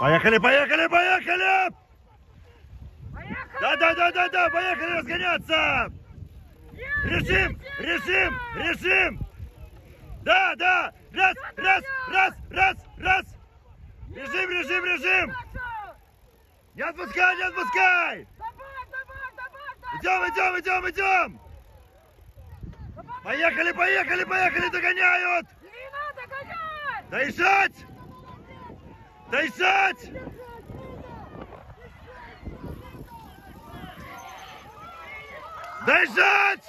Поехали, поехали, поехали! Да, да, да, да, да, поехали разгоняться! Режим, режим, режим! Да, да, раз, раз, раз, раз, раз! Режим, режим, режим! Не отпускай, не отпускай! Идем, идем, идем, идем! Поехали, поехали, поехали, догоняют! Доезжать! Доезжать! Доезжать!